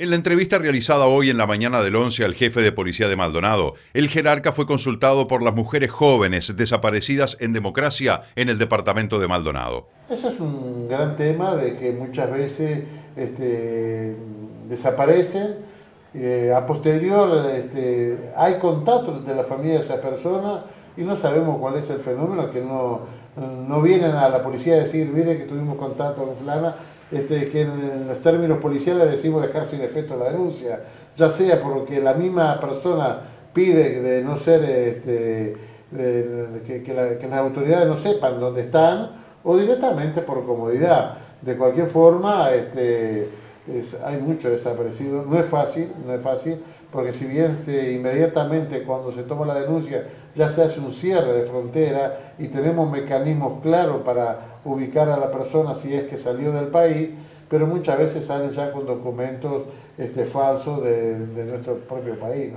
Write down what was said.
En la entrevista realizada hoy en la mañana del 11 al jefe de policía de Maldonado, el jerarca fue consultado por las mujeres jóvenes desaparecidas en democracia en el departamento de Maldonado. Eso es un gran tema de que muchas veces este, desaparecen. Eh, a posterior este, hay contacto entre la familia de esa persona y no sabemos cuál es el fenómeno, que no, no vienen a la policía a decir, mire que tuvimos contacto con fulana, este, que en, los términos policiales decimos dejar sin efecto la denuncia, ya sea porque la misma persona pide de no ser, este, que, las autoridades no sepan dónde están, o directamente por comodidad. De cualquier forma, este, hay mucho desaparecido, no es fácil, no es fácil, porque si bien inmediatamente cuando se toma la denuncia ya se hace un cierre de frontera y tenemos mecanismos claros para ubicar a la persona si es que salió del país, pero muchas veces salen ya con documentos este, falsos de, de nuestro propio país.